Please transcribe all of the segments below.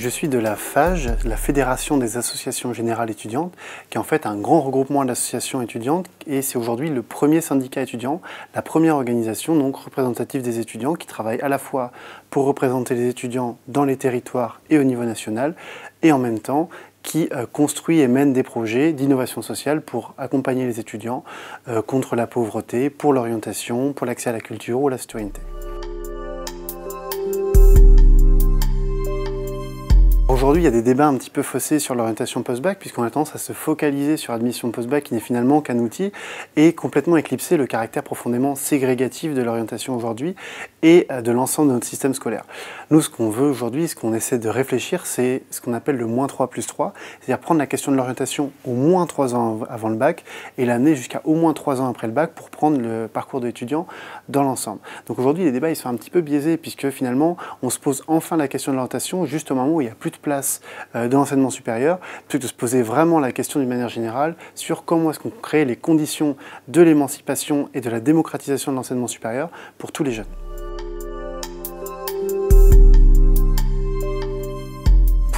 Je suis de la FAGE, la Fédération des associations générales étudiantes, qui est en fait un grand regroupement d'associations étudiantes et c'est aujourd'hui le premier syndicat étudiant, la première organisation donc représentative des étudiants qui travaille à la fois pour représenter les étudiants dans les territoires et au niveau national et en même temps qui euh, construit et mène des projets d'innovation sociale pour accompagner les étudiants euh, contre la pauvreté, pour l'orientation, pour l'accès à la culture ou à la citoyenneté. Aujourd'hui, il y a des débats un petit peu faussés sur l'orientation post-bac, puisqu'on a tendance à se focaliser sur l'admission post-bac, qui n'est finalement qu'un outil, et complètement éclipser le caractère profondément ségrégatif de l'orientation aujourd'hui et euh, de l'ensemble de notre système scolaire. Nous, ce qu'on veut aujourd'hui, ce qu'on essaie de réfléchir, c'est ce qu'on appelle le moins 3 plus 3, c'est-à-dire prendre la question de l'orientation au moins 3 ans avant le bac et l'amener jusqu'à au moins 3 ans après le bac pour prendre le parcours de l'étudiant dans l'ensemble. Donc aujourd'hui, les débats ils sont un petit peu biaisés, puisque finalement, on se pose enfin la question de l'orientation juste au moment où il n'y a plus de place euh, de l'enseignement supérieur, plutôt que de se poser vraiment la question d'une manière générale sur comment est-ce qu'on crée les conditions de l'émancipation et de la démocratisation de l'enseignement supérieur pour tous les jeunes.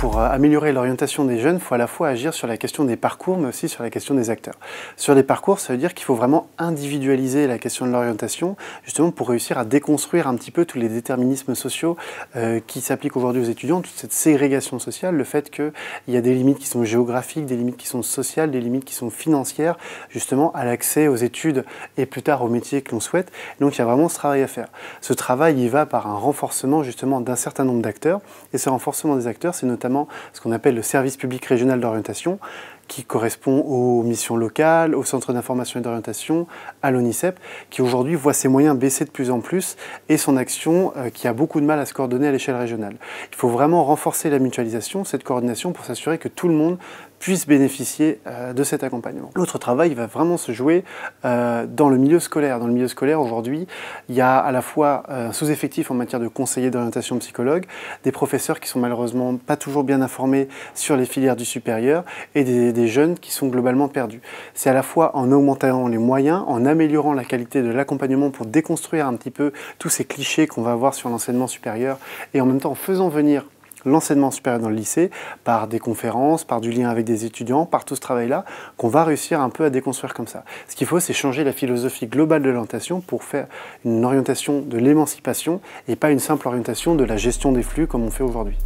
Pour euh, améliorer l'orientation des jeunes, il faut à la fois agir sur la question des parcours, mais aussi sur la question des acteurs. Sur les parcours, ça veut dire qu'il faut vraiment individualiser la question de l'orientation, justement pour réussir à déconstruire un petit peu tous les déterminismes sociaux euh, qui s'appliquent aujourd'hui aux étudiants, toute cette ségrégation sociale, le fait qu'il y a des limites qui sont géographiques, des limites qui sont sociales, des limites qui sont financières, justement à l'accès aux études et plus tard aux métiers que l'on souhaite. Donc il y a vraiment ce travail à faire. Ce travail, il va par un renforcement justement d'un certain nombre d'acteurs, et ce renforcement des acteurs, c'est notamment ce qu'on appelle le service public régional d'orientation, qui correspond aux missions locales, au centre d'information et d'orientation, à l'ONICEP, qui aujourd'hui voit ses moyens baisser de plus en plus et son action euh, qui a beaucoup de mal à se coordonner à l'échelle régionale. Il faut vraiment renforcer la mutualisation, cette coordination, pour s'assurer que tout le monde puisse bénéficier euh, de cet accompagnement. L'autre travail va vraiment se jouer euh, dans le milieu scolaire. Dans le milieu scolaire, aujourd'hui, il y a à la fois un sous-effectif en matière de conseillers d'orientation psychologue, des professeurs qui sont malheureusement pas toujours bien informés sur les filières du supérieur et des jeunes qui sont globalement perdus. C'est à la fois en augmentant les moyens, en améliorant la qualité de l'accompagnement pour déconstruire un petit peu tous ces clichés qu'on va avoir sur l'enseignement supérieur et en même temps en faisant venir l'enseignement supérieur dans le lycée par des conférences, par du lien avec des étudiants, par tout ce travail-là, qu'on va réussir un peu à déconstruire comme ça. Ce qu'il faut, c'est changer la philosophie globale de l'orientation pour faire une orientation de l'émancipation et pas une simple orientation de la gestion des flux comme on fait aujourd'hui.